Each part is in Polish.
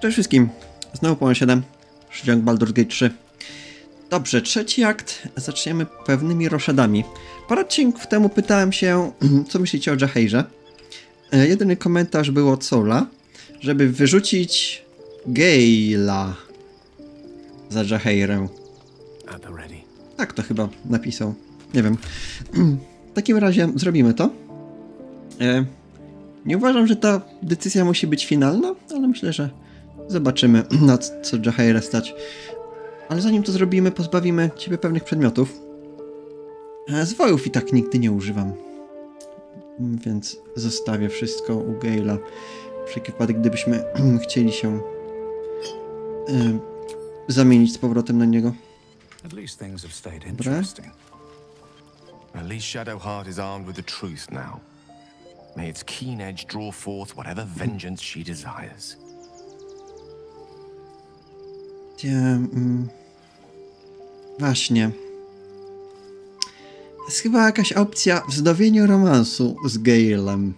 Cześć wszystkim. Znowu Połon 7. Szydziąg Baldur's Gate 3. Dobrze, trzeci akt zaczniemy pewnymi roszadami. Parę odcinków temu pytałem się, co myślicie o Jaheirze. E, Jedyny komentarz był od Soula, żeby wyrzucić Gale'a za ready. Tak to chyba napisał. Nie wiem. W takim razie zrobimy to. E, nie uważam, że ta decyzja musi być finalna, ale myślę, że zobaczymy, na co Jahaira stać. Ale zanim to zrobimy, pozbawimy ciebie pewnych przedmiotów. E, zwojów i tak nigdy nie używam. Mm, Więc zostawię wszystko u Gale'a. Wszelki wypadek, gdybyśmy chcieli się e, zamienić z powrotem na niego. Dobra. interesting. At least Shadowheart is armed with the truth now. May its keen edge draw forth whatever vengeance she desires. Gdzie, mm, właśnie. Jest chyba jakaś opcja wznowienia romansu z Galem.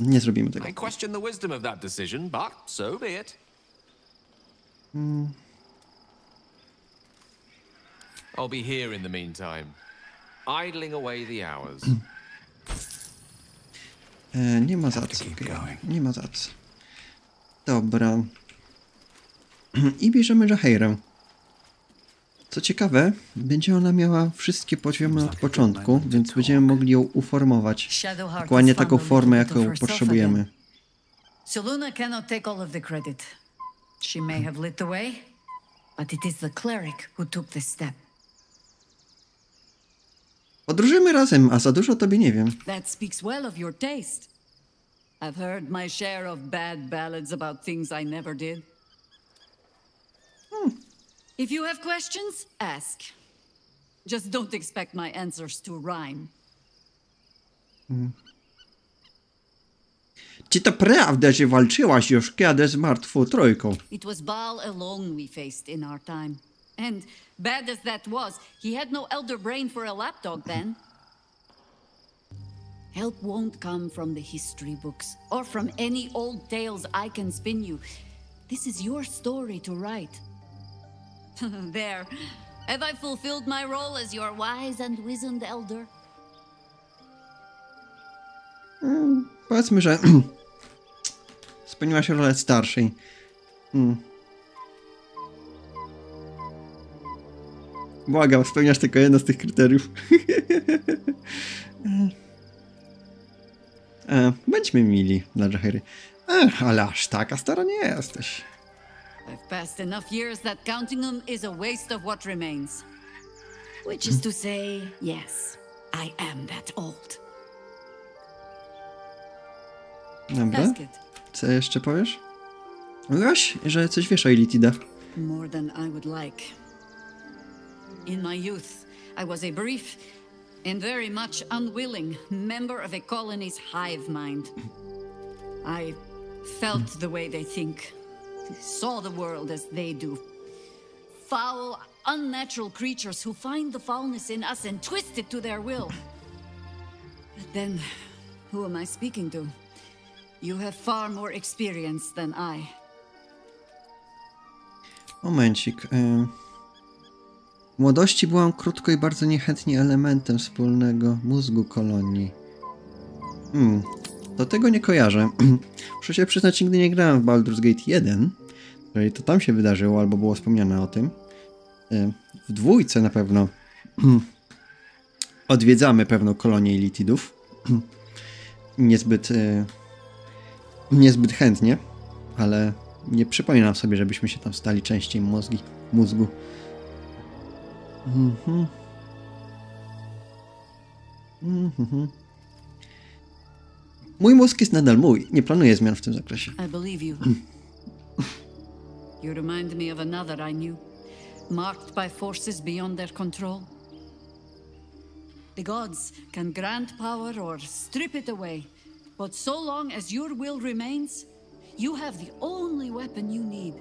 Nie zrobimy tego. I question the wisdom of that decision, but so be it. I'll be here in the meantime, idling away the hours. E, nie ma za co. Nie ma za co. Dobra. I bierzemy Jaheirę. Co ciekawe, będzie ona miała wszystkie poziomy od początku, więc będziemy mogli ją uformować. Dokładnie taką formę, jaką potrzebujemy. Soluna cannot take all of the credit. She may have lit the way, but it is the cleric who took the step. Podróżymy razem, a za dużo tobie nie wiem. That speaks well of your taste. I've heard my share of bad ballads about things I never did. If you have questions, ask. Just don't expect my answers to rhyme. Hmm. Czy to prawda, że walczyłaś już kiedy z martwą trójką? It was Baal alone we faced in our time. And bad as that was, he had no elder brain for a lapdog then. Help won't come from the history books or from any old tales I can spin you. This is your story to write. there. Have I fulfilled my role as your wise and wizened elder? Powiedzmy, że spełniłaś rolę starszej. Hmm. Błagam, spełniasz tylko jedno z tych kryteriów. e, bądźmy mili dla Jahery. Ale aż taka stara nie jesteś. I've passed enough years that counting them is a waste of what remains. Which is to say, yes, I am that old. Dobra. Co jeszcze powiesz? Mówiłaś, że coś wiesz o. More than I would like. In my youth, I was a brief and very much unwilling member of a colony's hive mind. I felt the way they think, saw the world as they do. Foul, unnatural creatures who find the foulness in us and twist it to their will. But then, who am I speaking to? You have far more experience than I. Momencik. W młodości byłam krótko i bardzo niechętnie elementem wspólnego mózgu kolonii. Hmm, do tego nie kojarzę. Muszę się przyznać, nigdy nie grałem w Baldur's Gate 1. Jeżeli to tam się wydarzyło, albo było wspomniane o tym. Y, W dwójce na pewno odwiedzamy pewną kolonię Elitidów. Niezbyt, y, niezbyt chętnie, ale nie przypominam sobie, żebyśmy się tam stali częściej mózgi, mózgu. Mhm. Mhm. Mój mózg jest nadal mój. Nie planuję zmian w tym zakresie. I believe you. you remind me of another I knew, marked by forces beyond their control. The gods can grant power or strip it away, but so long as your will remains, you have the only weapon you need.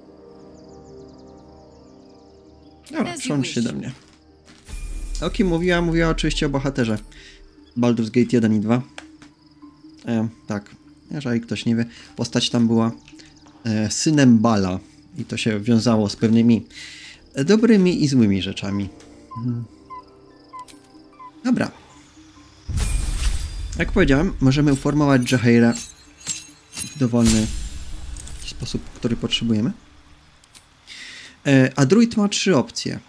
Dobra, przyłącz się do mnie. O kim mówiła? Mówiła oczywiście o bohaterze. Baldur's Gate 1 i 2. E, tak, jeżeli ktoś nie wie, postać tam była e, synem Bala. I to się wiązało z pewnymi dobrymi i złymi rzeczami. Mhm. Dobra. Jak powiedziałem, możemy uformować Jahaira w dowolny sposób, który potrzebujemy. E, a druid ma trzy opcje.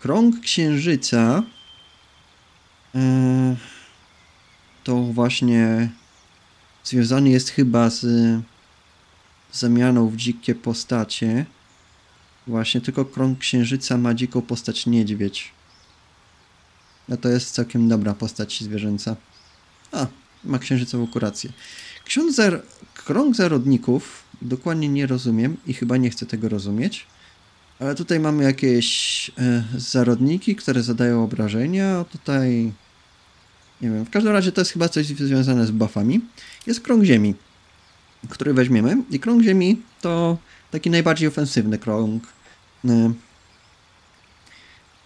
Krąg księżyca e, to właśnie związany jest chyba z zamianą w dzikie postacie. Właśnie tylko krąg księżyca ma dziką postać niedźwiedź. No to jest całkiem dobra postać zwierzęca. A, ma księżycową kurację. Ksiądz zar krąg zarodników dokładnie nie rozumiem i chyba nie chcę tego rozumieć. Ale tutaj mamy jakieś e, zarodniki, które zadają obrażenia. Tutaj nie wiem, w każdym razie to jest chyba coś związane z buffami. Jest krąg ziemi, który weźmiemy i krąg ziemi to taki najbardziej ofensywny krąg. E,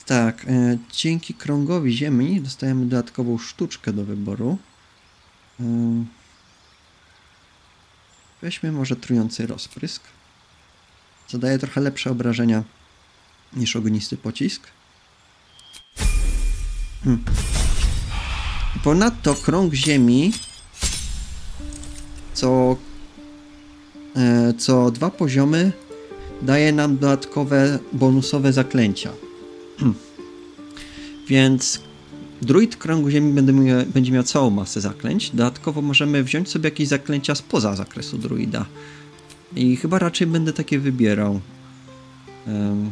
tak, e, dzięki krągowi ziemi dostajemy dodatkową sztuczkę do wyboru. E, weźmy może trujący rozprysk. Zadaje trochę lepsze obrażenia niż ognisty pocisk. Hmm. Ponadto krąg ziemi co, e, co dwa poziomy daje nam dodatkowe bonusowe zaklęcia. Więc druid krągu ziemi będzie miał, będzie miał całą masę zaklęć. Dodatkowo możemy wziąć sobie jakieś zaklęcia spoza zakresu druida. I chyba raczej będę takie wybierał. Um,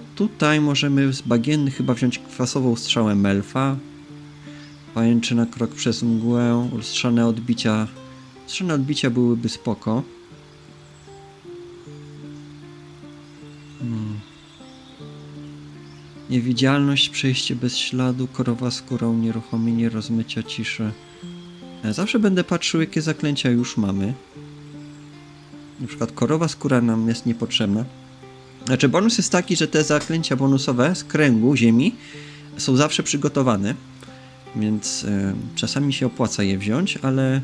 tutaj możemy z bagienny chyba wziąć kwasową strzałę Melfa. Pajęczyna krok przez mgłę, lustrzane odbicia. Lustrzane odbicia byłyby spoko. Hmm. Niewidzialność, przejście bez śladu, korowa skóra, unieruchomienie, rozmycia ciszy. E, zawsze będę patrzył, jakie zaklęcia już mamy. Na przykład korowa skóra nam jest niepotrzebna. Znaczy bonus jest taki, że te zaklęcia bonusowe z kręgu ziemi są zawsze przygotowane, więc y, czasami się opłaca je wziąć, ale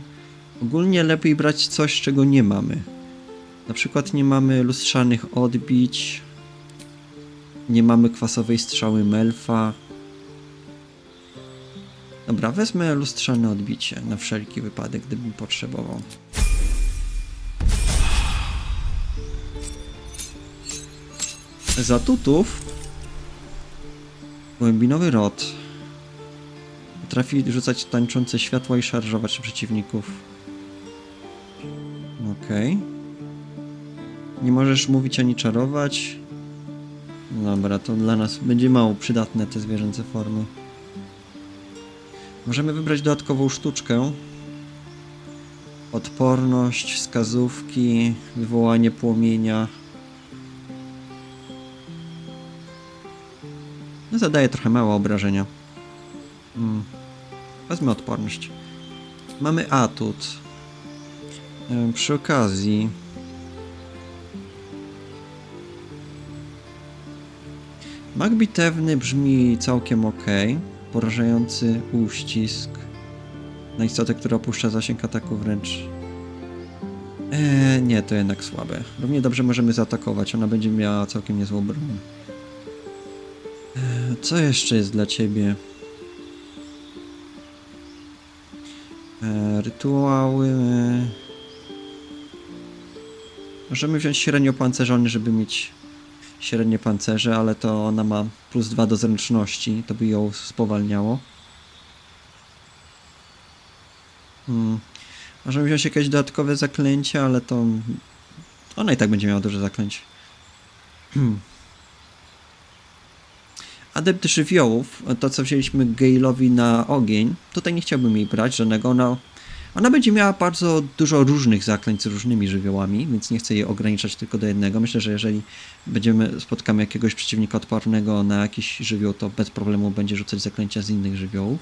ogólnie lepiej brać coś, czego nie mamy. Na przykład nie mamy lustrzanych odbić, nie mamy kwasowej strzały Melfa. Dobra, wezmę lustrzane odbicie na wszelki wypadek, gdybym potrzebował. Zatutów głębinowy rot potrafi rzucać tańczące światło i szarżować przeciwników. Okej. Okay. Nie możesz mówić ani czarować. Dobra, to dla nas będzie mało przydatne te zwierzęce formy. Możemy wybrać dodatkową sztuczkę. Odporność, wskazówki, wywołanie płomienia. Zadaje trochę mało obrażenia. Hmm. Wezmę odporność. Mamy atut. E, przy okazji... Mag bitewny brzmi całkiem ok. Porażający uścisk. Na istotę, która opuszcza zasięg ataku wręcz. Eee, nie, to jednak słabe. Równie dobrze możemy zaatakować. Ona będzie miała całkiem niezłą broń. Co jeszcze jest dla ciebie? E, rytuały. Możemy wziąć średnio pancerzony, żeby mieć średnie pancerze, ale to ona ma plus 2 do zręczności. To by ją spowalniało. Hmm. Możemy wziąć jakieś dodatkowe zaklęcia, ale to... Ona i tak będzie miała dużo zaklęć. Hmm. Adept żywiołów, to co wzięliśmy Gale'owi na ogień, tutaj nie chciałbym jej brać żadnego. Ona, ona będzie miała bardzo dużo różnych zaklęć z różnymi żywiołami, więc nie chcę jej ograniczać tylko do jednego. Myślę, że jeżeli będziemy spotkamy jakiegoś przeciwnika odpornego na jakiś żywioł, to bez problemu będzie rzucać zaklęcia z innych żywiołów.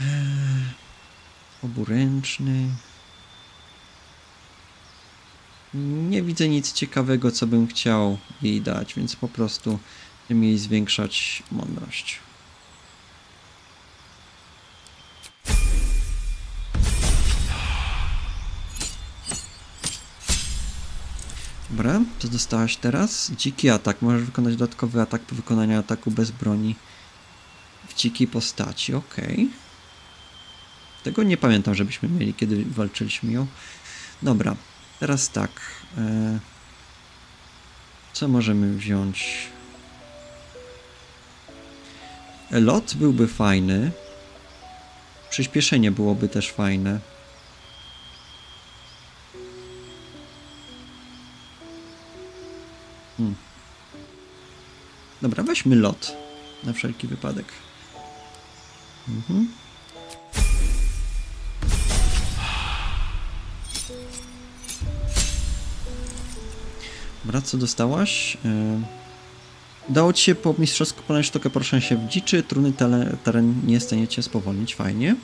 Eee, oburęczny. Nie widzę nic ciekawego, co bym chciał jej dać, więc po prostu tym zwiększać mądrość. Dobra, co dostałaś teraz? Dziki atak. Możesz wykonać dodatkowy atak po wykonaniu ataku bez broni w dzikiej postaci. Okej. Tego nie pamiętam, żebyśmy mieli, kiedy walczyliśmy ją. Dobra, teraz tak. E... Co możemy wziąć? Lot byłby fajny. Przyspieszenie byłoby też fajne. Hmm. Dobra, weźmy lot. Na wszelki wypadek. Mhm. Dobra, co dostałaś? Yy... Udało ci się po mistrzowsku pokonać sztukę poruszania się w dziczy. Trudny teren nie jest w stanie cię spowolnić. Fajnie.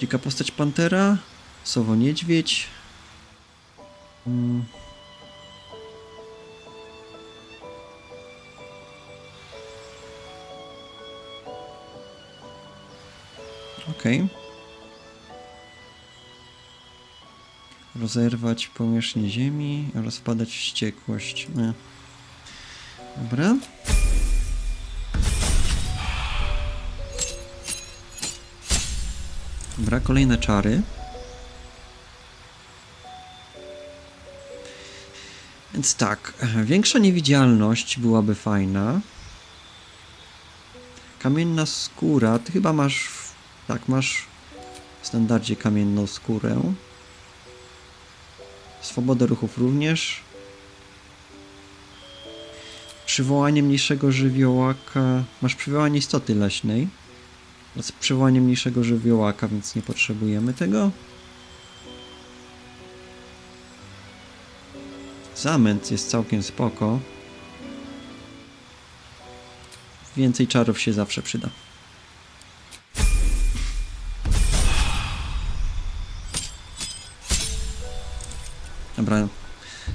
Dzika postać pantera. Sowo niedźwiedź. Hmm. Okej. Okay. Rozerwać powierzchnię ziemi, rozpadać wściekłość. Nie. Dobra. Dobra, kolejne czary. Więc tak, większa niewidzialność byłaby fajna. Kamienna skóra, ty chyba masz, tak, masz w standardzie kamienną skórę. Swobodę ruchów również. Przywołanie mniejszego żywiołaka. Masz przywołanie istoty leśnej. Z przywołanie mniejszego żywiołaka, więc nie potrzebujemy tego. Zamęt jest całkiem spoko. Więcej czarów się zawsze przyda. Dobra.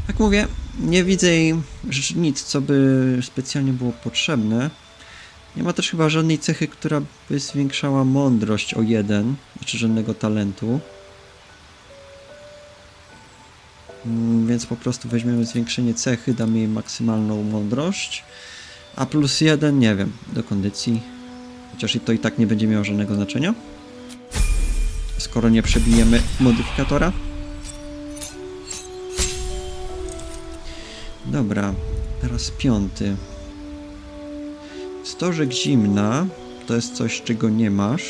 Jak mówię, nie widzę jej nic, co by specjalnie było potrzebne. Nie ma też chyba żadnej cechy, która by zwiększała mądrość o jeden, znaczy żadnego talentu. Mm, więc po prostu weźmiemy zwiększenie cechy, damy jej maksymalną mądrość. A plus jeden, nie wiem, do kondycji. Chociaż i to i tak nie będzie miało żadnego znaczenia. Skoro nie przebijemy modyfikatora. Dobra, teraz piąty. Stożek zimna to jest coś, czego nie masz.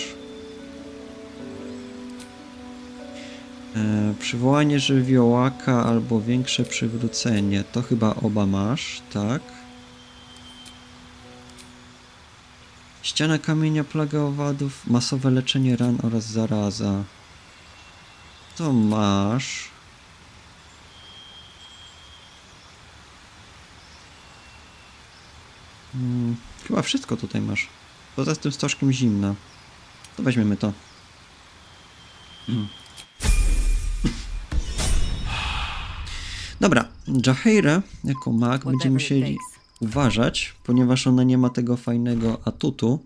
E, przywołanie żywiołaka albo większe przywrócenie. To chyba oba masz, tak? Ściana kamienia, plaga owadów, masowe leczenie ran oraz zaraza. To masz. Hmm, chyba wszystko tutaj masz. Poza tym stożkiem zimna. To weźmiemy to. Hmm. Dobra, Jaheira jako mag będziemy musieli uważać, ponieważ ona nie ma tego fajnego atutu,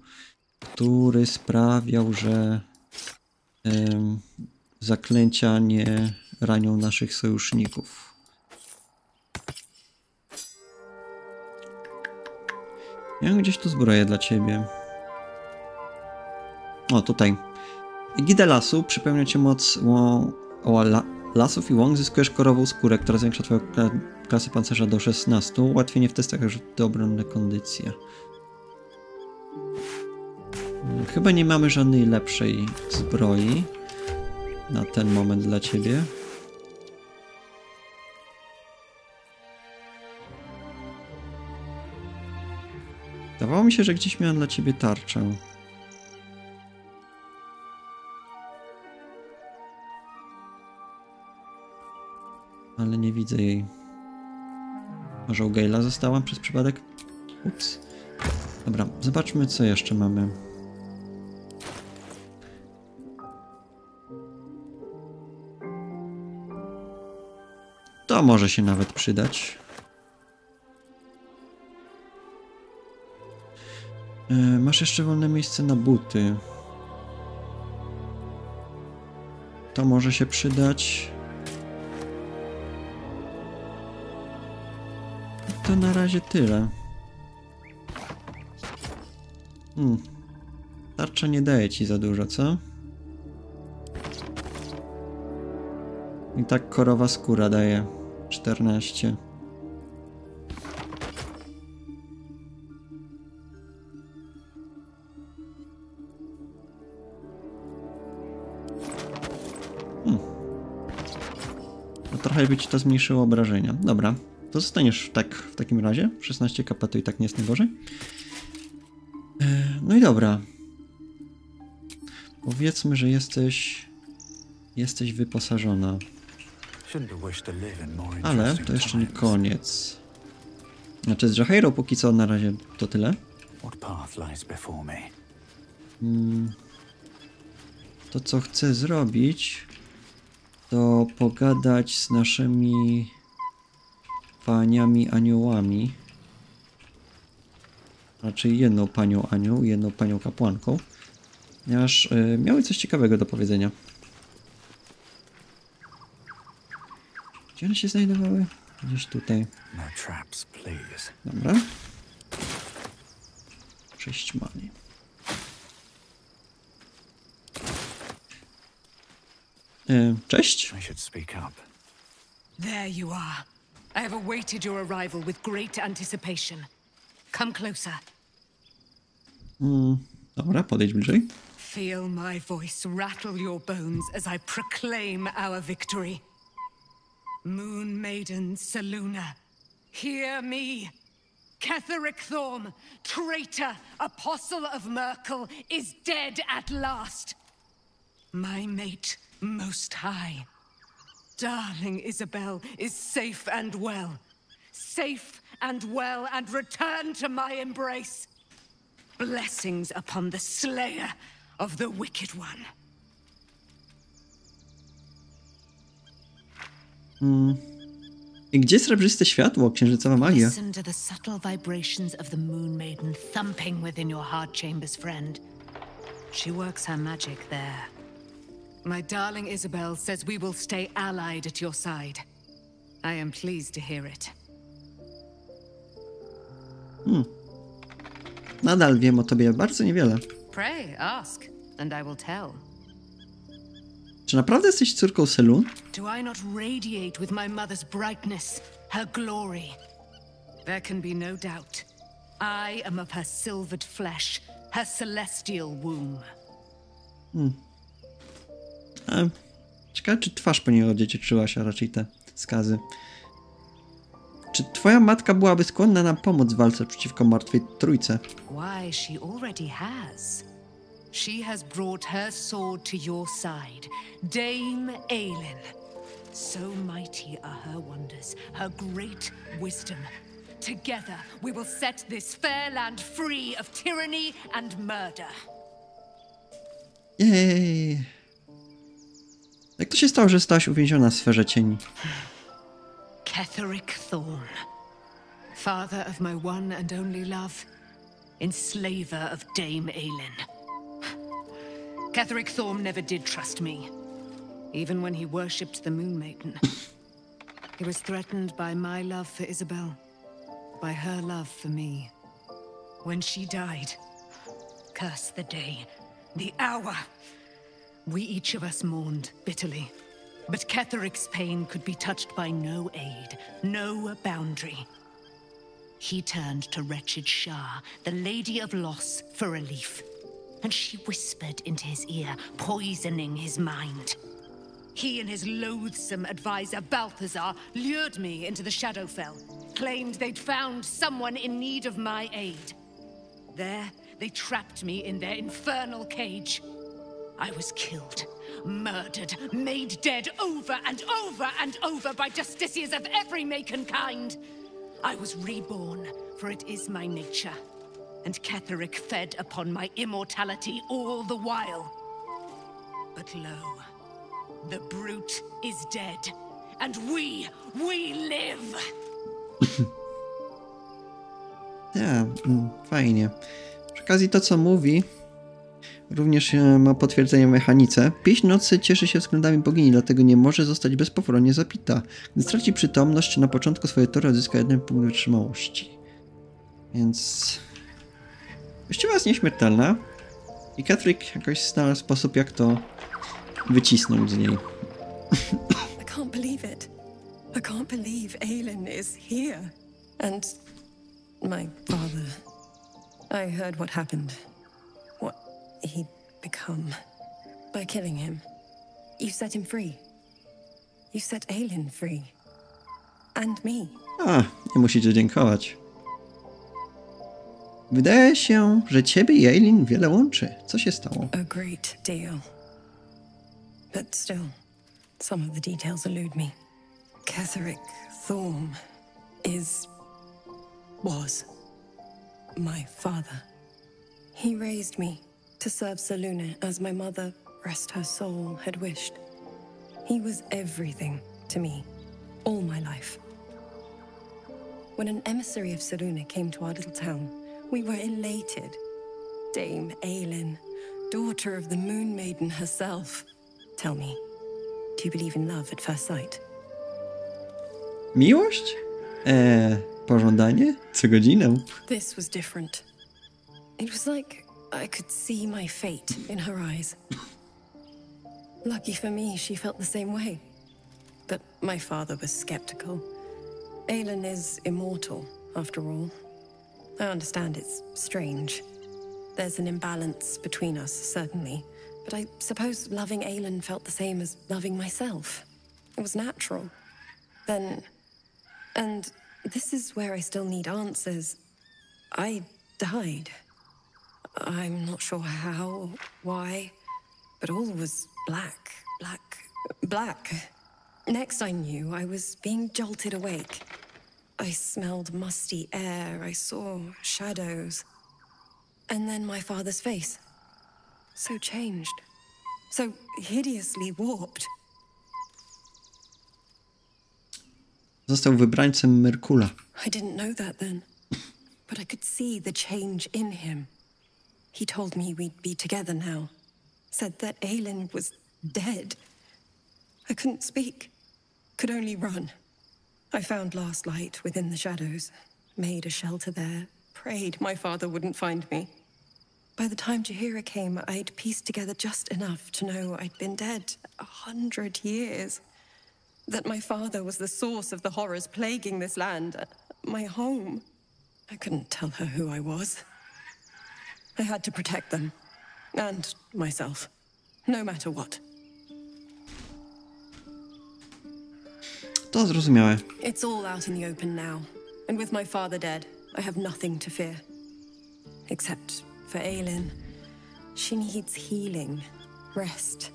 który sprawiał, że ym, zaklęcia nie ranią naszych sojuszników. Ja gdzieś tu zbroję dla ciebie. O, tutaj. Gida lasu przypełnia cię moc o, la, lasów i łąk. Zyskujesz korową skórę, która zwiększa twoją klasę pancerza do 16. Ułatwienie w testach rzuty obronne kondycje. Chyba nie mamy żadnej lepszej zbroi na ten moment dla ciebie. Wydawało mi się, że gdzieś miałem dla ciebie tarczę. Ale nie widzę jej. Może u Gale'a zostałam przez przypadek? Ups. Dobra, zobaczmy co jeszcze mamy. To może się nawet przydać. E, masz jeszcze wolne miejsce na buty. To może się przydać. to na razie tyle. Hmm. Tarcza nie daje ci za dużo, co? I tak korowa skóra daje 14. Trochę by ci to zmniejszyło obrażenia. Dobra, to zostaniesz tak w takim razie. 16 kapa to i tak nie jest najgorzej. E, No i dobra. Powiedzmy, że jesteś. Jesteś wyposażona. Ale to jeszcze nie koniec. Znaczy z Jaheiro póki co na razie to tyle. Me? To co chcę zrobić, to pogadać z naszymi paniami aniołami. Raczej jedną panią anioł jedną panią kapłanką. Ponieważ y, miały coś ciekawego do powiedzenia. Gdzie one się znajdowały? Gdzieś tutaj. Dobra. Sześć mali. Cześć. I should speak up. There you are. I have awaited your arrival with great anticipation. Come closer. Dobra, podejdź bliżej. Feel my voice rattle your bones as I proclaim our victory. Moon Maiden Saluna, hear me. Ketheric Thorm, traitor, apostle of Merkel, is dead at last. My mate, most high. Darling Isabel is safe and well. Safe and well, and returned to my embrace. Blessings upon the slayer of the wicked one. Hmm. I gdzie srebrzyste światło, księżycowa magia? Listen to the subtle vibrations of the Moon Maiden thumping within your heart chambers, friend. She works her magic there. My darling Isabel says we will stay allied at your side. I am pleased to hear it. Hmm. Nadal wiem o tobie bardzo niewiele. Pray, ask, and I will tell. Czy naprawdę jesteś córką Selun? Do I not radiate with my mother's brightness, her glory? There can be no doubt. I am of her silvered flesh, her celestial womb. E, ciekawe, czy twarz po niej odziedziczyłaś, a raczej te skazy. Czy twoja matka byłaby skłonna nam pomóc w walce przeciwko martwej trójce? Why, she already has. She has brought her sword to your side, Dame Aelin. So mighty are her wonders, her great wisdom. Together, we will set this fair land free of tyranny and murder. Jej! Jak to się stało, że zostałaś uwięziona w sferze cieni? Ketheric Thorn, father of my one and only love, enslaver of Dame Aelin. Ketheric Thorn never did trust me, even when he worshipped the Moon Maiden. he was threatened by my love for Isabel, by her love for me. When she died, curse the day, the hour. We each of us mourned bitterly. But Ketheric's pain could be touched by no aid, no boundary. He turned to wretched Shah, the Lady of Loss, for relief. And she whispered into his ear, poisoning his mind. He and his loathsome advisor, Balthazar, lured me into the Shadowfell, claimed they'd found someone in need of my aid. There, they trapped me in their infernal cage. I was killed, murdered, made dead over and over and over by justiciars of every make and kind. I was reborn, for it is my nature. And Ketheric fed upon my immortality all the while. But lo, the brute is dead, and we, we live! Ja, mm, fajnie. Przy okazji to, co mówi, również e, ma potwierdzenie mechanice. Pieśń nocy cieszy się względami bogini, dlatego nie może zostać bezpowrotnie zapita. Gdy straci przytomność, na początku swojej tory odzyska jeden punkt wytrzymałości. Więc... Właściwie jest nieśmiertelna. I Katryk jakoś znalazł sposób, jak to wycisnąć z niej. I can't believe it. I can't believe Aelin is here. And my father. I heard what happened. He'd become. By killing him. You set him free. You set Aelin free. And me. A, nie musicie dziękować. Wydaje się, że ciebie i Eileen wiele łączy. Co się stało? A great deal. But still, some of the details elude me. Catherick Thorm is. was. my father. He raised me to serve Salune as my mother, rest her soul, had wished. He was everything to me, all my life. When an emissary of Salune came to our little town, we were elated. Dame Aelin, daughter of the Moon Maiden herself. Tell me, do you believe in love at first sight? Miłość? Eee, pożądanie? Co godzinę? This was different. It was like I could see my fate in her eyes. Lucky for me, she felt the same way. But my father was skeptical. Aelin is immortal, after all. I understand it's strange. There's an imbalance between us, certainly. But I suppose loving Aelin felt the same as loving myself. It was natural. Then. And this is where I still need answers. I died. I'm not sure how, why, but all was black, black, black. Next I knew, I was being jolted awake. I smelled musty air, I saw shadows. And then my father's face. So changed. So hideously warped. Został wybrańcem Merkula. I didn't know that then. But I could see the change in him. He told me we'd be together now. Said that Aelin was dead. I couldn't speak. Could only run. I found last light within the shadows. Made a shelter there. Prayed my father wouldn't find me. By the time Jahira came, I'd pieced together just enough to know I'd been dead a hundred years. That my father was the source of the horrors plaguing this land, my home. I couldn't tell her who I was. I had to protect them. And myself. No matter what. To zrozumiałe. It's all out in the open now. And with my father dead, I have nothing to fear. Except for Aelin. She needs healing, rest.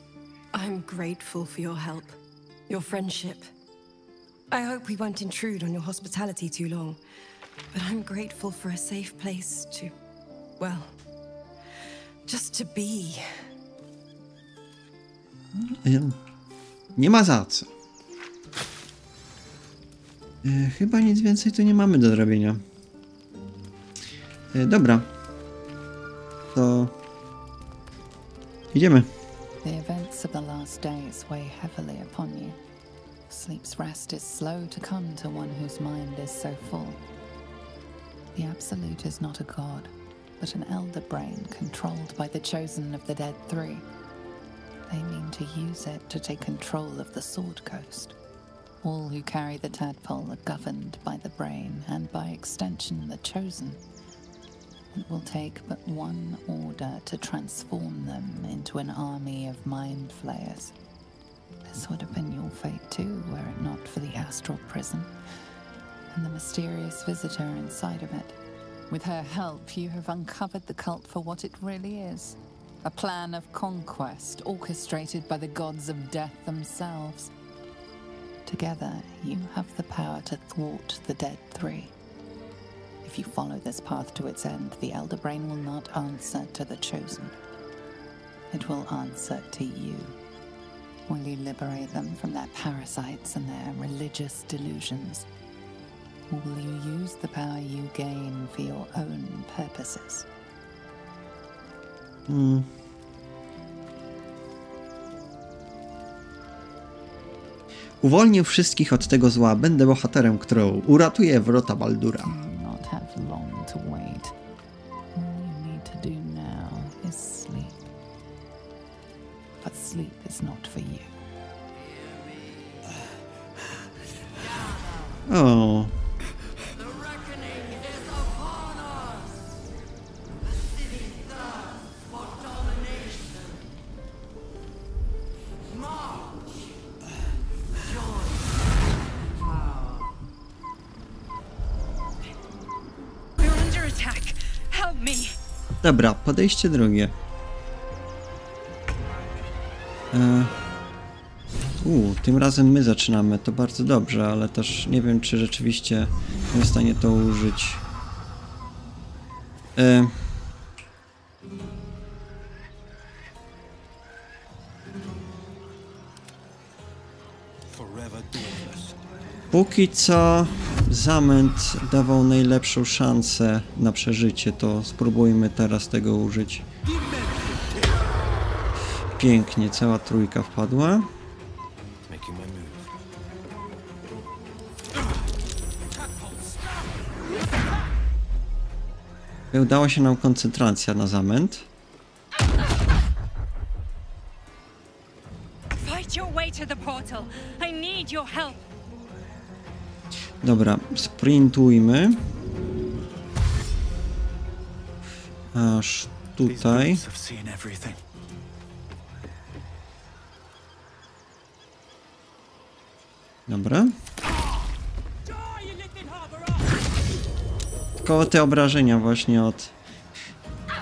I'm grateful for your help, your friendship. I hope we won't intrude on your hospitality too long, but I'm grateful for a safe place to, well, just to be. Nie ma za co. E, Chyba nic więcej tu nie mamy do zrobienia. E, Dobra. To... Idziemy. The events of the last days weigh heavily upon you. Sleep's rest is slow to come to one whose mind is so full. The Absolute is not a god, but an elder brain controlled by the chosen of the Dead Three. They mean to use it to take control of the Sword Coast. All who carry the tadpole are governed by the brain and, by extension, the chosen. It will take but one order to transform them into an army of mind flayers. This would have been your fate too, were it not for the astral prison and the mysterious visitor inside of it. With her help, you have uncovered the cult for what it really is a plan of conquest orchestrated by the gods of death themselves. Together, you have the power to thwart the Dead Three. If you follow this path to its end, the Elder Brain will not answer to the Chosen. It will answer to you. Will you liberate them from their parasites and their religious delusions? or will you use the power you gain for your own purposes? Hmm. Uwolnię wszystkich od tego zła. Będę bohaterem, którą uratuje wrota Baldura. O. dobra, podejście drugie. E, tym razem my zaczynamy, to bardzo dobrze, ale też nie wiem, czy rzeczywiście jestem w stanie to użyć. E, Póki co zamęt dawał najlepszą szansę na przeżycie, to spróbujmy teraz tego użyć. Pięknie, cała trójka wpadła. Udała się nam koncentracja na zamęt. Fight your way to the portal. I need your help. Dobra, sprintujmy. Aż tutaj. Dobra. Koło te obrażenia właśnie od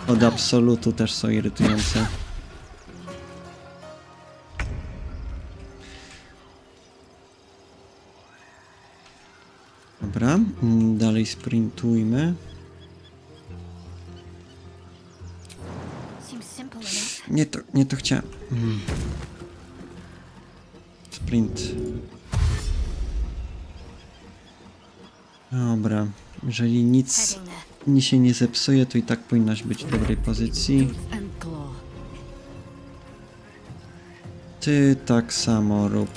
od absolutu też są irytujące. Sprintujmy. Nie to, nie to chciałem. Mm. Sprint. Dobra, jeżeli nic nie się nie zepsuje, to i tak powinnaś być w dobrej pozycji. Ty tak samo rób.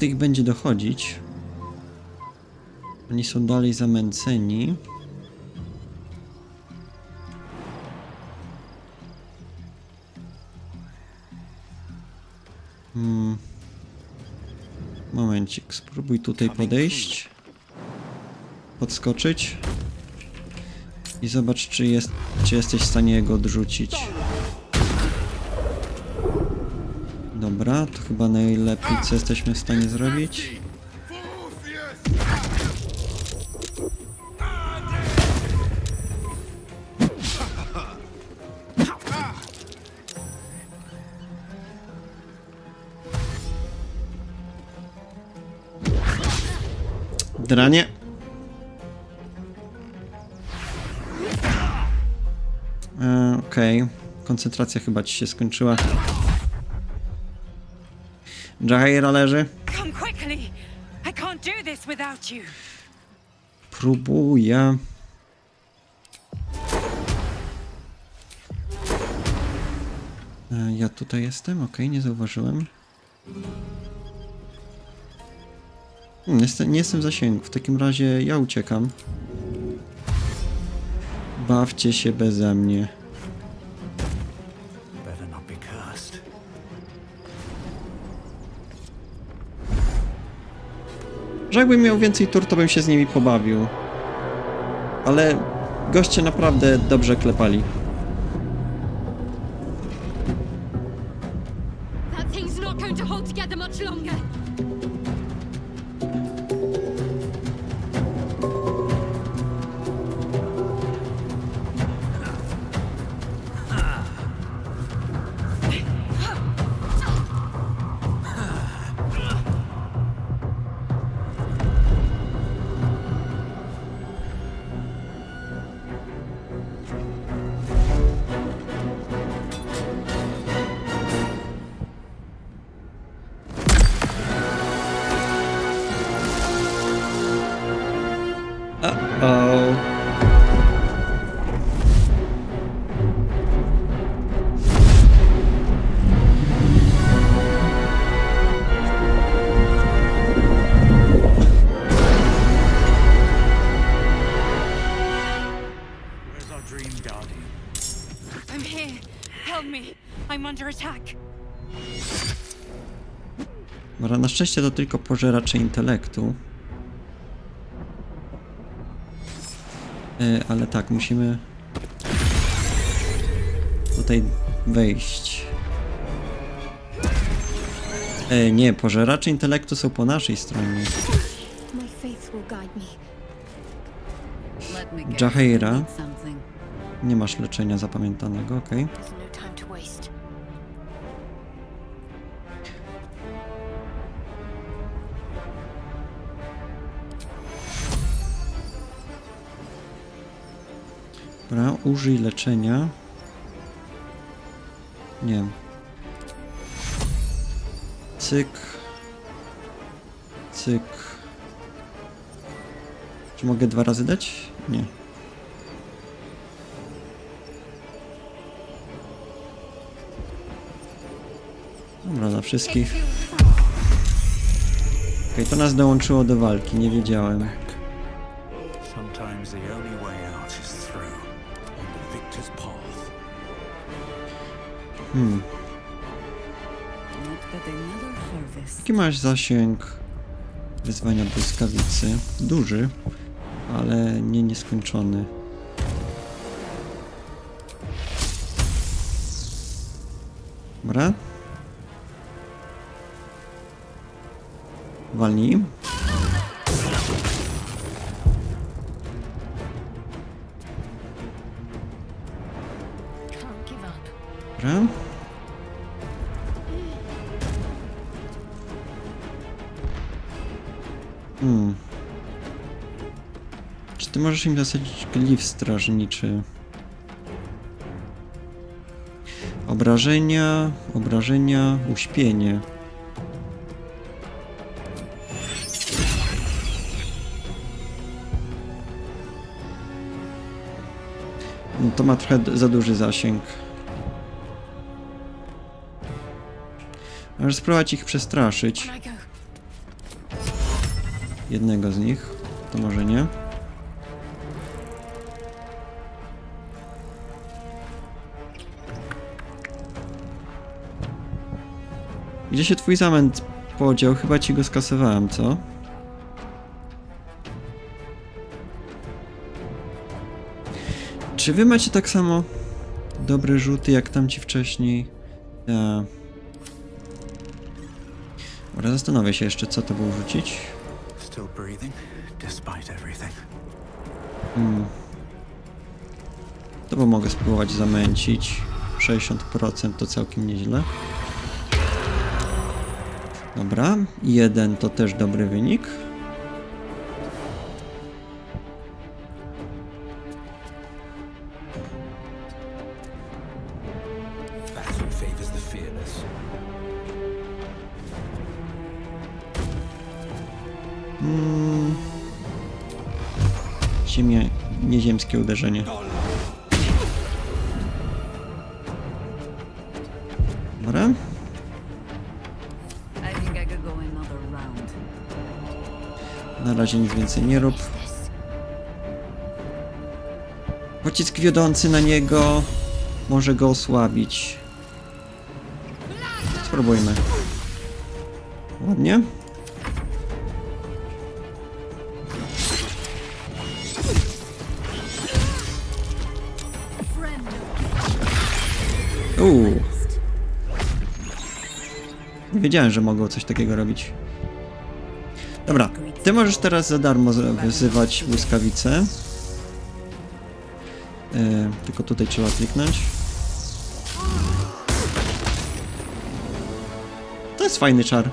Ich będzie dochodzić. Oni są dalej zamęceni. Hmm. Momencik, spróbuj tutaj podejść. Podskoczyć. I zobacz, czy, jest, czy jesteś w stanie go odrzucić. Dobra, to chyba najlepiej, co jesteśmy w stanie zrobić. Dranie. E, Okej, koncentracja chyba ci się skończyła. Without you. Próbuję. E, Ja tutaj jestem, okej, nie zauważyłem. Hmm, Jestem, nie jestem w zasięgu, w takim razie ja uciekam. Bawcie się beze mnie. Że jakbym miał więcej tur, to bym się z nimi pobawił. Ale goście naprawdę dobrze klepali. Szczęście to tylko pożeracze intelektu. E, ale tak, musimy tutaj wejść. E, nie, pożeracze intelektu są po naszej stronie. Something. Nie masz leczenia zapamiętanego, okej. There's użyj leczenia. Nie. Cyk. Cyk. Czy mogę dwa razy dać? Nie. Dobra, dla wszystkich. Okej, to nas dołączyło do walki, nie wiedziałem. Hmm. Jaki masz zasięg wyzwania błyskawicy? Duży, ale nie nieskończony. Możesz im zasadzić glif strażniczy? Obrażenia, obrażenia, uśpienie. No to ma trochę za duży zasięg. Możesz spróbować ich przestraszyć. Jednego z nich. To może nie. Gdzie się twój zamęt podział? Chyba ci go skasowałem, co? Czy wy macie tak samo dobre rzuty jak tamci wcześniej? Ja. Dobra, zastanowię się jeszcze, co to było rzucić. Hmm. To bo mogę spróbować zamęcić. 60% to całkiem nieźle. Dobra, jeden to też dobry wynik. That's who favors the fearless. Mm. Ziemia, nieziemskie uderzenie. Razie nic więcej nie rób. Pocisk wiodący na niego może go osłabić. Spróbujmy. Ładnie. Uuu. Nie wiedziałem, że mogą coś takiego robić. Dobra, ty możesz teraz za darmo wyzywać błyskawicę. E, tylko tutaj trzeba kliknąć. To jest fajny czar.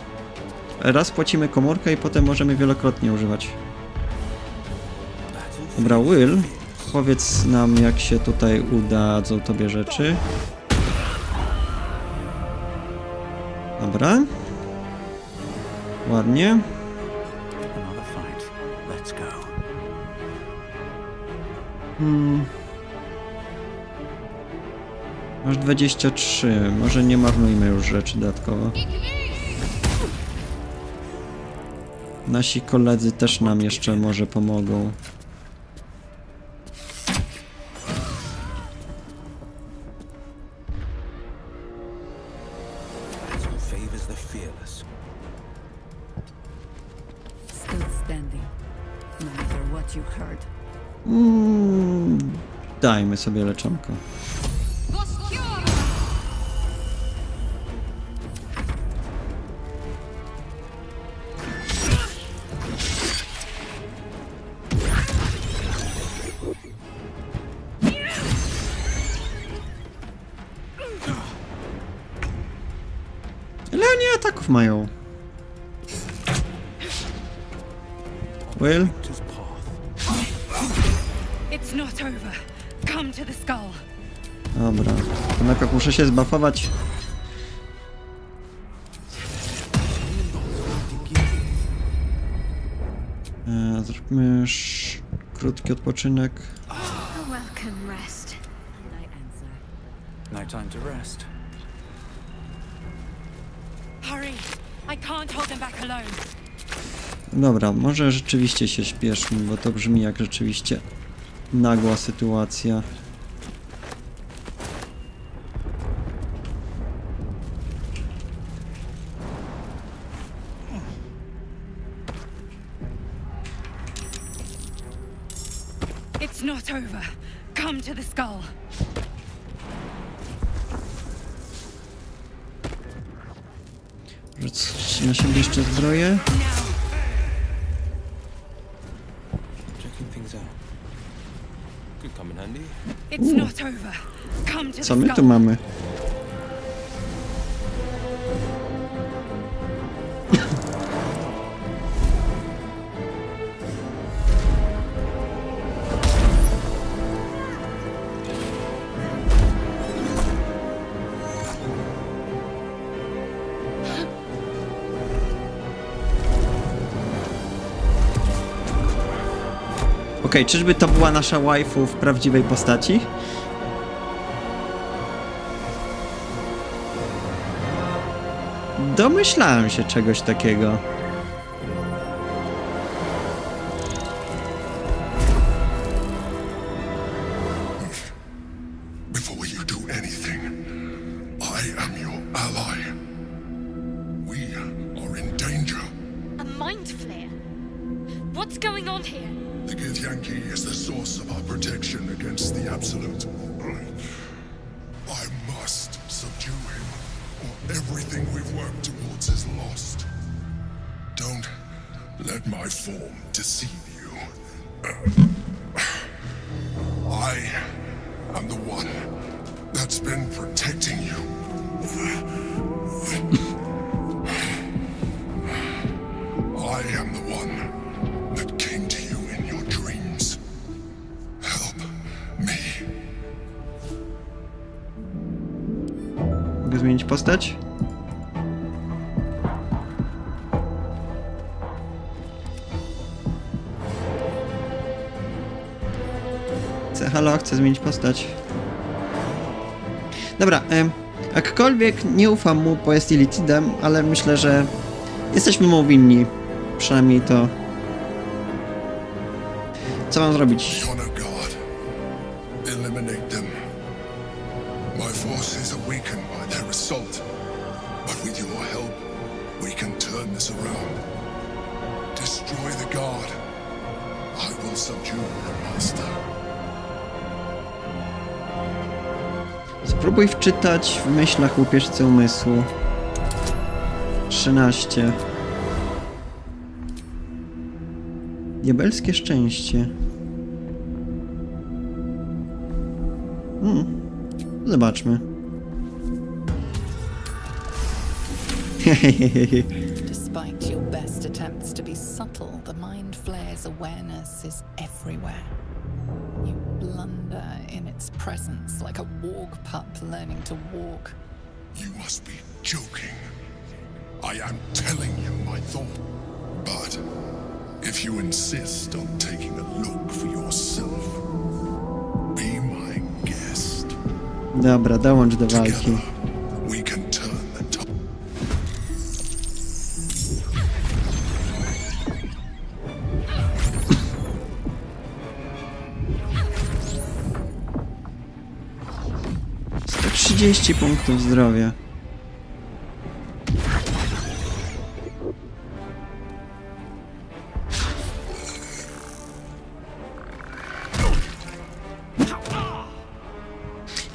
Raz płacimy komórkę i potem możemy wielokrotnie używać. Dobra, Will, powiedz nam jak się tutaj udadzą tobie rzeczy. Dobra. Ładnie. Hmm. Masz 23. Może nie marnujmy już rzeczy dodatkowo. Nasi koledzy też nam jeszcze może pomogą. Dajmy sobie leczonko. Zbafować. E, zróbmy już krótki odpoczynek. No time to rest. Hurry. I can't hold them back alone. Dobra, może rzeczywiście się śpieszmy, bo to brzmi jak rzeczywiście nagła sytuacja. Tu mamy? Okej, czyżby to była nasza waifu w prawdziwej postaci? Domyślałem się czegoś takiego. Nie ufam mu, bo jest Illitidem, ale myślę, że jesteśmy mu winni. Przynajmniej to. Co mam zrobić? Destroy the guard. I will subdue your master. Spróbuj wczytać w myślach łupieżcy umysłu. 13. Diabelskie szczęście. Hmm. Zobaczmy. Despite your best attempts to be subtle, the mind flare's awareness is everywhere. You blunder in its presence like a warg pup learning to walk. You must be joking. I am telling you my thought. But if you insist on taking a look for yourself, be my guest. Dobra, dołącz do walki. Together, 30 punktów zdrowia.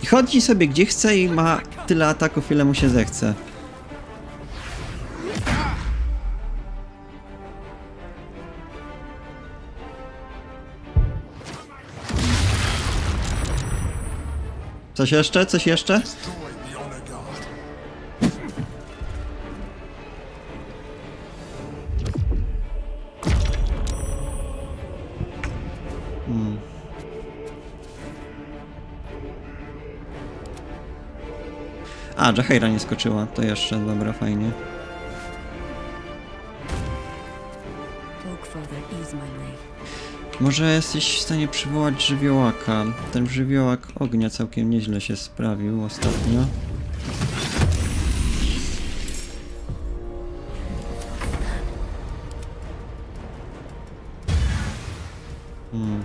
I chodzi sobie gdzie chce i ma tyle ataków, ile mu się zechce. Coś jeszcze? Coś jeszcze? Guard. A, Jahaira nie skoczyła. To jeszcze, dobra, fajnie. Może jesteś w stanie przywołać żywiołaka. Ten żywiołak ognia całkiem nieźle się sprawił ostatnio. Hmm.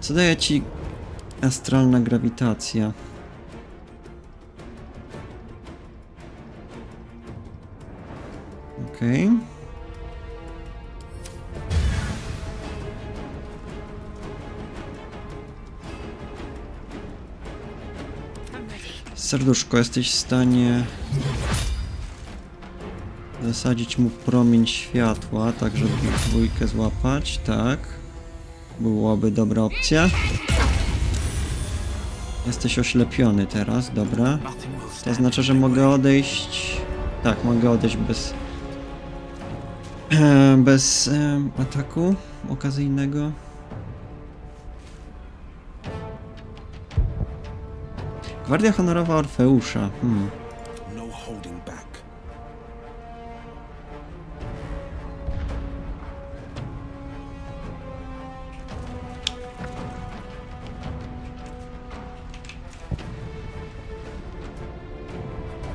Co daje ci astralna grawitacja? Okej. Okay. Serduszko, jesteś w stanie zasadzić mu promień światła, tak żeby dwójkę złapać, tak. Byłoby dobra opcja. Jesteś oślepiony teraz, dobra. To znaczy, że mogę odejść... Tak, mogę odejść bez... bez ataku okazyjnego. Gwardia honorowa Orfeusza. Hmm. No.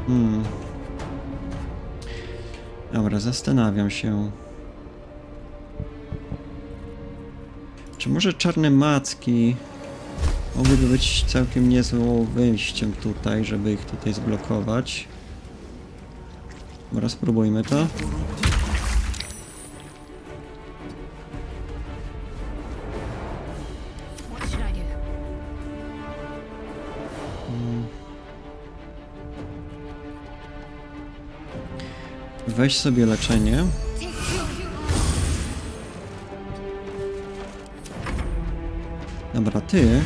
Hmm. Dobra, zastanawiam się. Czy może czarne macki mogłyby być całkiem niezłą wyjściem tutaj, żeby ich tutaj zblokować? Dobra, spróbujmy to. Do? Weź sobie leczenie. Dobra, ty.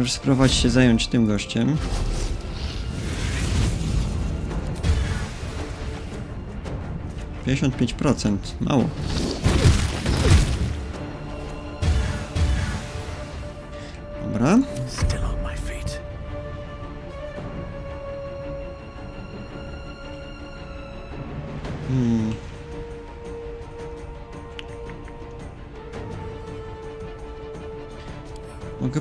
Możesz spróbować się zająć tym gościem. Pięćdziesiąt pięć procent, mało.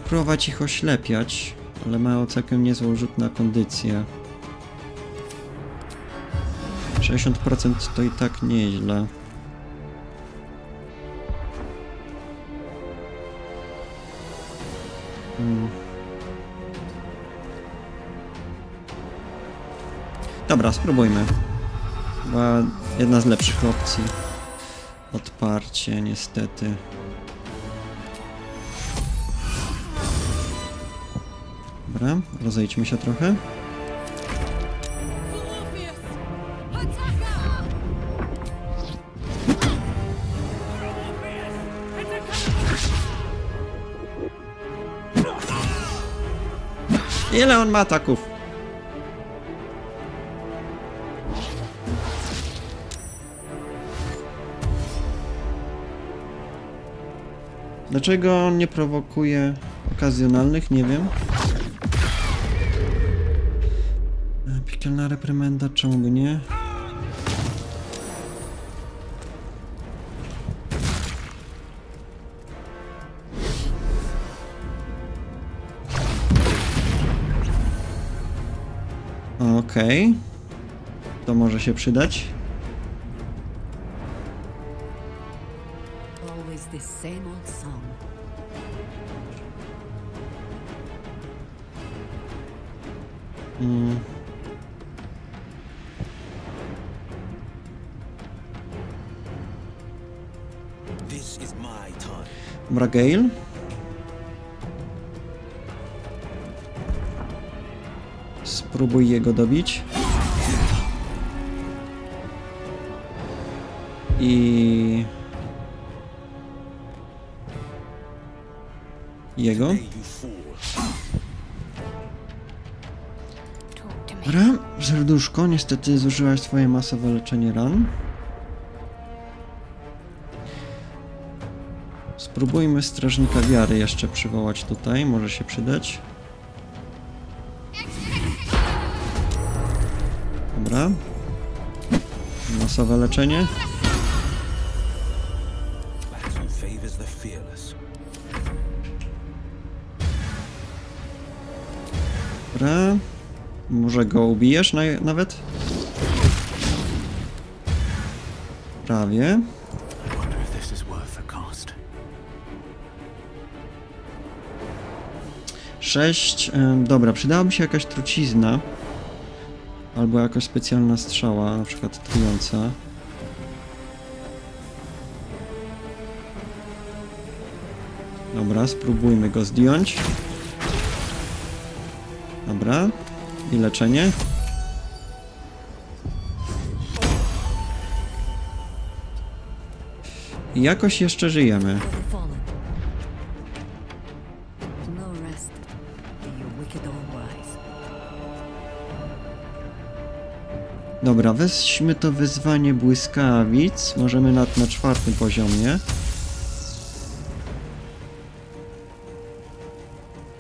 Próbować ich oślepiać, ale mają całkiem niezłą rzut na kondycję. 60% to i tak nieźle. Hmm. Dobra, spróbujmy. Chyba jedna z lepszych opcji. Odparcie, niestety. Dobra, rozejdźmy się trochę. Ile on ma ataków? Dlaczego on nie prowokuje okazjonalnych? Nie wiem. Piekielna reprymenda, czemu by nie? Okej. To może się przydać. Mm. Dobra, Gale. Spróbuj jego dobić. I... Jego. Dobra, serduszko, niestety zużyłaś swoje masowe leczenie ran. Spróbujmy strażnika wiary jeszcze przywołać tutaj, może się przydać. Dobra. Masowe leczenie. Dobra. Może go ubijesz na, nawet? Prawie. 6. Dobra, przydałaby się jakaś trucizna. Albo jakaś specjalna strzała, na przykład trująca. Dobra, spróbujmy go zdjąć. Dobra. I leczenie. I jakoś jeszcze żyjemy. Dobra, weźmy to wyzwanie błyskawic. Możemy na, na czwartym poziomie.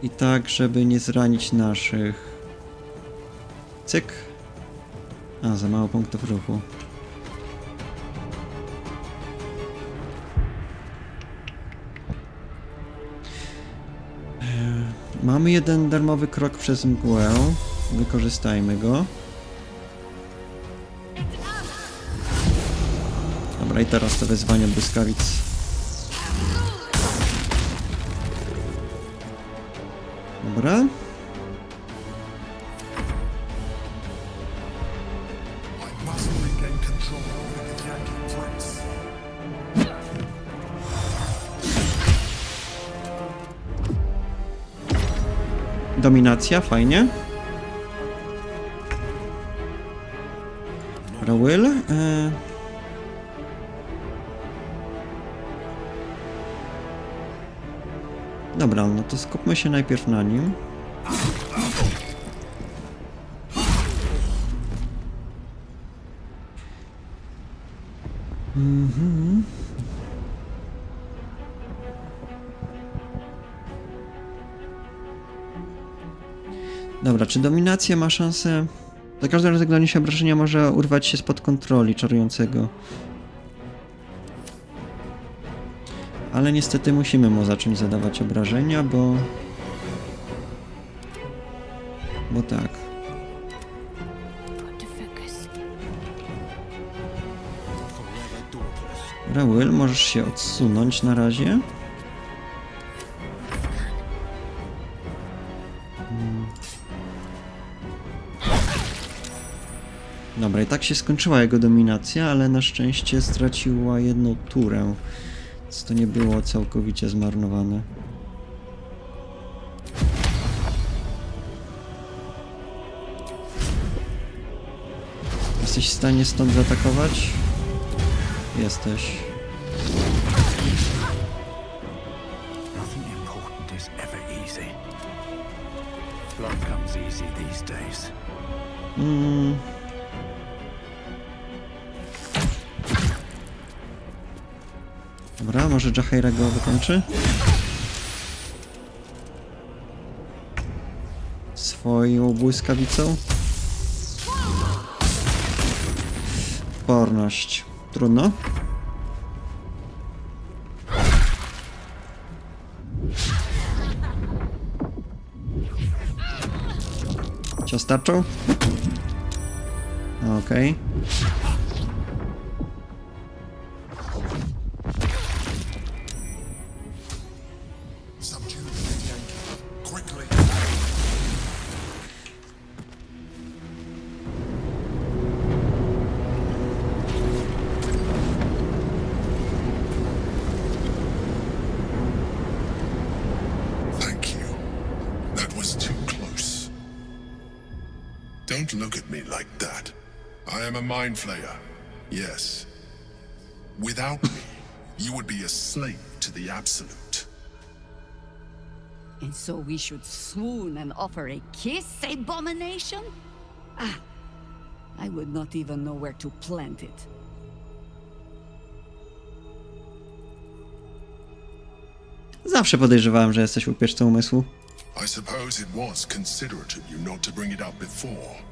I tak, żeby nie zranić naszych. Cyk. A, za mało punktów ruchu. Eee, Mamy jeden darmowy krok przez mgłę. Wykorzystajmy go. Dobra, i teraz to wezwanie błyskawic. Dobra. I must regain control Dobra, no to skupmy się najpierw na nim. Mhm. Dobra, czy dominacja ma szansę... Za każdym razem, gdy naniesie obrażenia, może urwać się spod kontroli czarującego. Ale niestety musimy mu zacząć zadawać obrażenia, bo... Bo tak. Raul, możesz się odsunąć na razie. Dobra, i tak się skończyła jego dominacja, ale na szczęście straciła jedną turę, więc to nie było całkowicie zmarnowane. Jesteś w stanie stąd zaatakować? Jesteś. Nothing może Jahaira go wykończy? Swoją błyskawicą? Porność. Trudno. Cios tarczą? Okej. Subdue mind flayer. Yes. Without me, you would be a slave to the Absolute. And so we should swoon and offer a kiss, abomination? Ah, I would not even know where to plant it. Zawsze podejrzewałem, że jesteś łupieżcą umysłu. I suppose it was considerate of you not to bring it up before.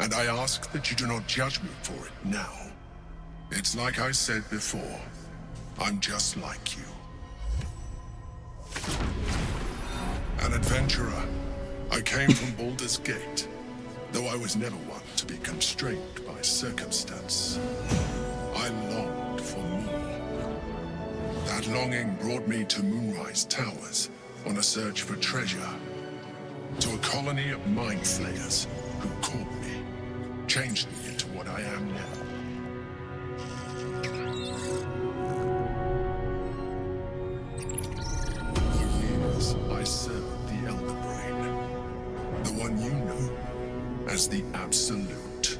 And I ask that you do not judge me for it now. It's like I said before. I'm just like you. An adventurer. I came from Baldur's Gate, though I was never one to be constrained by circumstance. I longed for more. That longing brought me to Moonrise Towers on a search for treasure. To a colony of mind flayers who caught me, changed me into what I am now. For years, I served the Elder Brain, the one you know as the Absolute.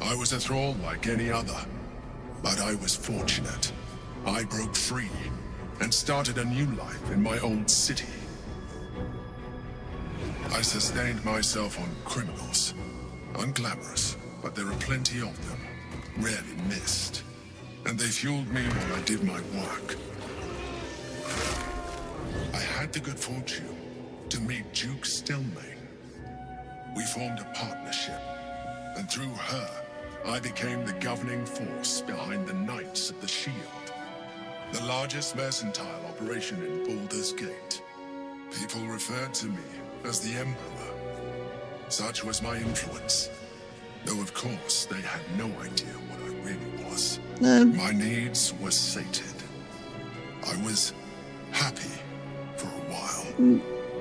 I was a thrall like any other, but I was fortunate. I broke free and started a new life in my old city. I sustained myself on criminals. Unglamorous, but there are plenty of them. Rarely missed. And they fueled me while I did my work. I had the good fortune to meet Duke Stelmane. We formed a partnership, and through her, I became the governing force behind the Knights of the Shield, the largest mercantile operation in Baldur's Gate. People referred to me as the Emperor. Such was my influence. Though, of course, they had no idea what I really was. No, My needs were sated. I was happy for a while.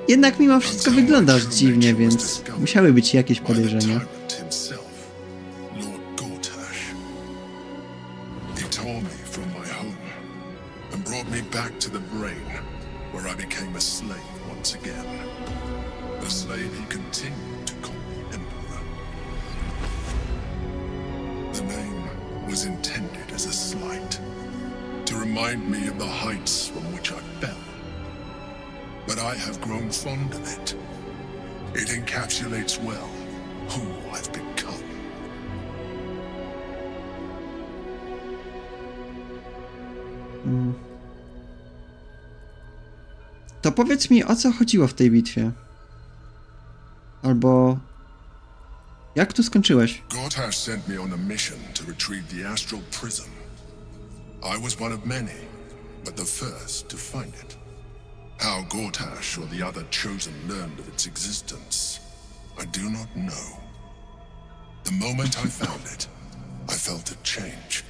jednak mimo wszystko wyglądasz dziwnie, więc musiały być jakieś podejrzenia. Fond of it. It encapsulates well who I've become. Mm. To powiedz mi, o co chodziło w tej bitwie? Albo... Jak tu skończyłeś? Gortash sent me on a mission to retrieve the astral prism. I was one of many, but the first to find it. How Gortash or the other chosen learned of its existence, I do not know. The moment I found it, I felt a change.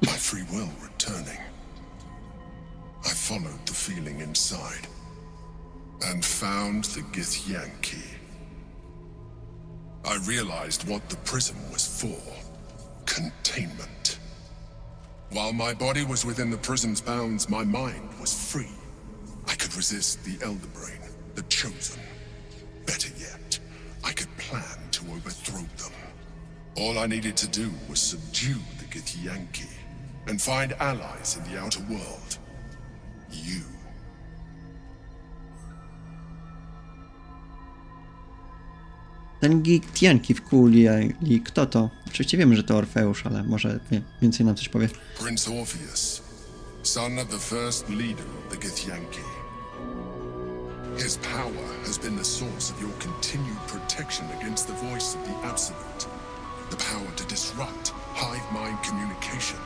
My free will returning. I followed the feeling inside and found the Githyanki. I realized what the prism was for. Containment. While my body was within the prism's bounds, my mind was free. I could resist the Elder Brain, the Chosen. Better yet, I could plan to overthrow them. All I needed to do was subdue the Githyanki and find allies in the outer world. You. Ten Giktianki w kuli, i kto to? Oczywiście wiemy, że to Orfeusz, ale może wie- więcej nam coś powie. Prince Orpheus, son of the first leader of the Githyanki. His power has been the source of your continued protection against the voice of the Absolute. The power to disrupt hive mind communication.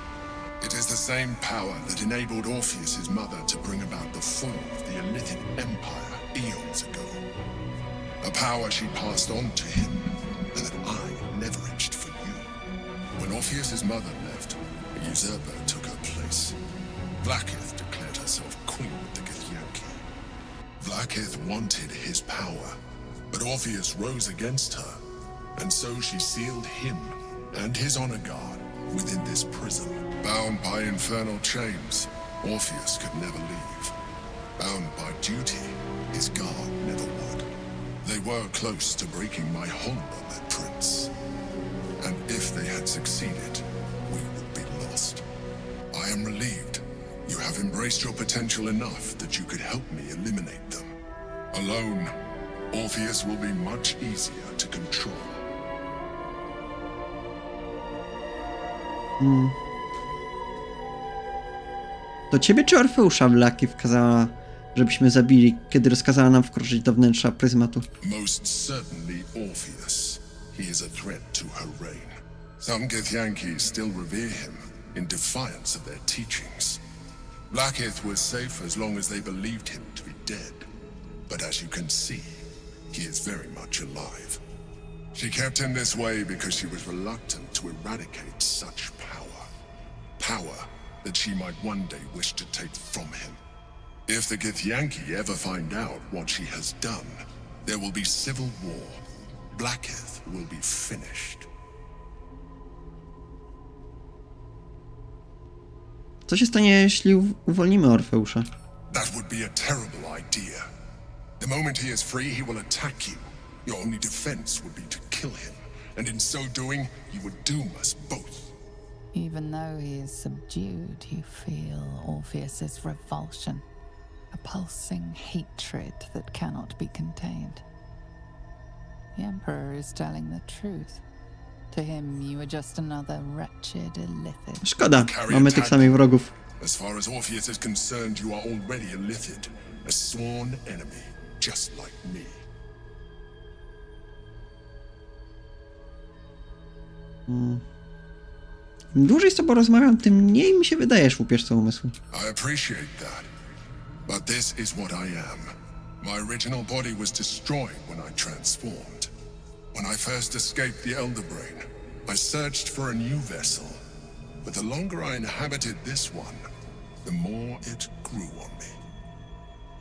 It is the same power that enabled Orpheus's mother to bring about the fall of the Elithic Empire eons ago. A power she passed on to him, and that I leveraged for you. When Orpheus's mother left, a usurper took her place. Blackith declared herself queen of the Githyanki. Blackith wanted his power, but Orpheus rose against her, and so she sealed him and his honor guard within this prison. Bound by infernal chains, Orpheus could never leave. Bound by duty, his guard never would. They were close to breaking my hold on that prince. And if they had succeeded, we would be lost. I am relieved. Have embraced your potential enough that you could help me eliminate them. Alone, Orpheus will be much easier to control. Hmm. Do ciebie czy Orfeusza Blaki wkazała, żebyśmy zabili, kiedy rozkazała nam wkroczyć do wnętrza pryzmatu? Most certainly Orpheus. He is a threat to her reign. Some Githyanki still revere him in defiance of their teachings. Blackith was safe as long as they believed him to be dead. But as you can see, he is very much alive. She kept him this way because she was reluctant to eradicate such power. Power that she might one day wish to take from him. If the Githyanki ever find out what she has done, there will be civil war. Blackith will be finished. Co się stanie, jeśli uwolnimy Orfeusza? That would be a terrible idea. The moment he is free, he will attack you. Your only defense would be to kill him, and in so doing, you would doom us both. Even though he is subdued, you feel Orpheus's revulsion, a pulsing hatred that cannot be contained. The Emperor is telling the truth. To him, you are just another wretched illithid. Szkoda, mamy tych samych wrogów. As far as Orpheus is concerned, you are already a Lithid, a sworn enemy, just like me. Hmm. Im dłużej z tobą rozmawiam, tym mniej mi się wydajesz łupieżcą umysłu. I appreciate that. But this is what I am. My original body was destroyed when I transformed. When I first escaped the Elder Brain, I searched for a new vessel. But the longer I inhabited this one, the more it grew on me.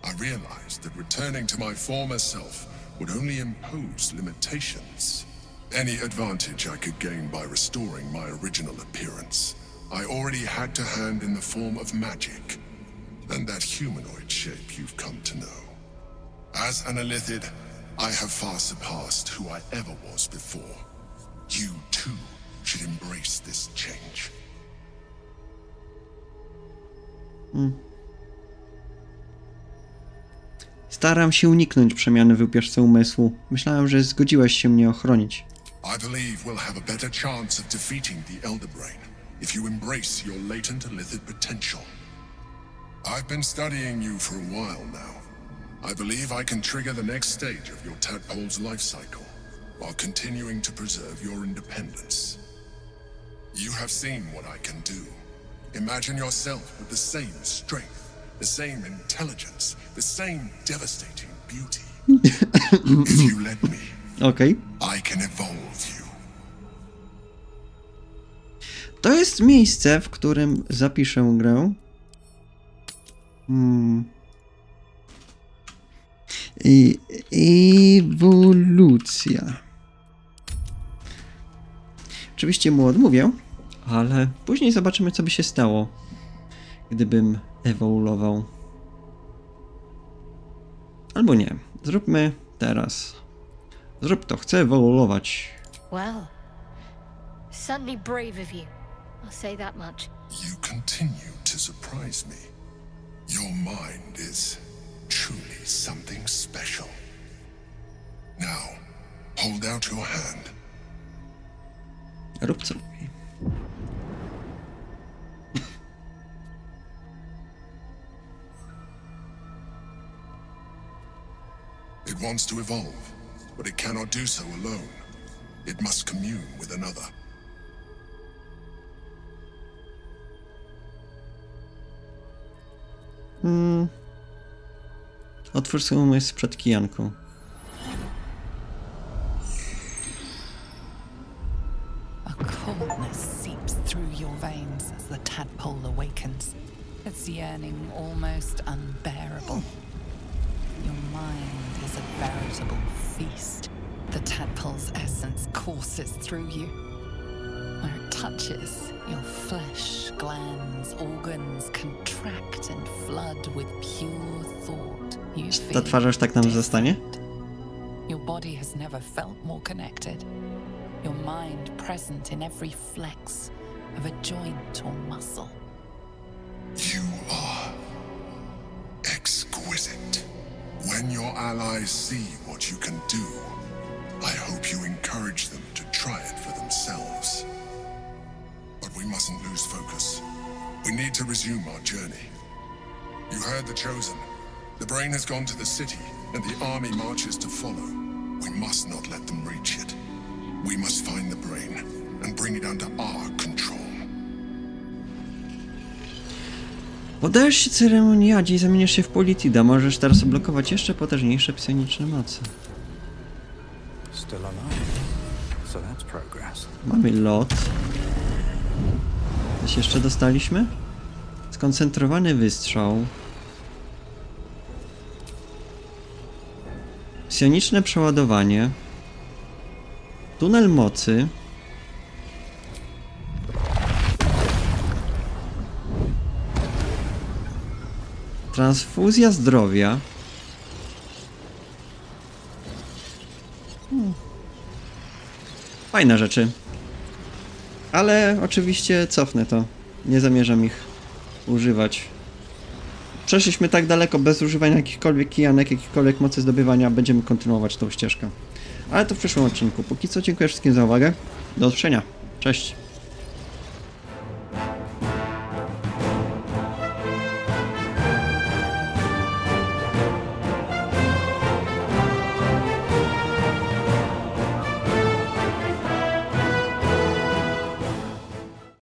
I realized that returning to my former self would only impose limitations. Any advantage I could gain by restoring my original appearance, I already had to hand in the form of magic, and that humanoid shape you've come to know. As an Elithid, I have far surpassed who I ever was before. You, too, should embrace this change. Hmm. Staram się uniknąć przemiany w łupieżce umysłu. Myślałem, że zgodziłaś się mnie ochronić. I believe we'll have a better chance of defeating the Elder Brain if you embrace your latent Elithid potential. I've been studying you for a while now. I believe I can trigger the next stage of your tadpole's life cycle while continuing to preserve your independence. You have seen what I can do. Imagine yourself with the same strength, the same intelligence, the same devastating beauty. if you let me, Okej. I can evolve you. To jest miejsce, w którym zapiszę grę. Hmm. I, ewolucja. Oczywiście mu odmówię, ale później zobaczymy, co by się stało, gdybym ewoluował. Albo nie. Zróbmy teraz. Zrób to, chcę ewoluować. Well, certainly brave of you. I'll say that much. You continue to surprise me. Your mind is truly something special. Now, hold out your hand. Rób co lubi. It wants to evolve, but it cannot do so alone. It must commune with another. Hmm. Otwórz swój umysł przed kijanką. A coldness seeps through your veins as the tadpole awakens, its yearning almost unbearable. Your mind is a veritable feast. The tadpole's essence courses through you. Where it touches, your flesh, glands, organs contract and flood with pure thought. You Ta feel twarz aż tak nam zostanie? Your body has never felt more connected. Your mind present in every flex of a joint or muscle. You are exquisite. When your allies see what you can do, I hope you encourage them to try it for themselves. But we mustn't lose focus. We need to resume our journey. You heard the Chosen. The brain has gone to the city, and the army marches to follow. We must not let them reach it. We must find the brain and bring it under our control. Podajesz się ceremoniadzie i zamieniasz się w Politida. Możesz teraz odblokować jeszcze potężniejsze psioniczne moce. Still alive. So that's progress. Mamy lot. Coś jeszcze dostaliśmy? Skoncentrowany wystrzał. Psioniczne przeładowanie. Tunel mocy. Transfuzja zdrowia. Hmm. Fajne rzeczy. Ale oczywiście cofnę to. Nie zamierzam ich używać. Przeszliśmy tak daleko bez używania jakichkolwiek kijanek, jakichkolwiek mocy zdobywania. Będziemy kontynuować tą ścieżkę. Ale to w przyszłym odcinku. Póki co dziękuję wszystkim za uwagę. Do usłyszenia. Cześć.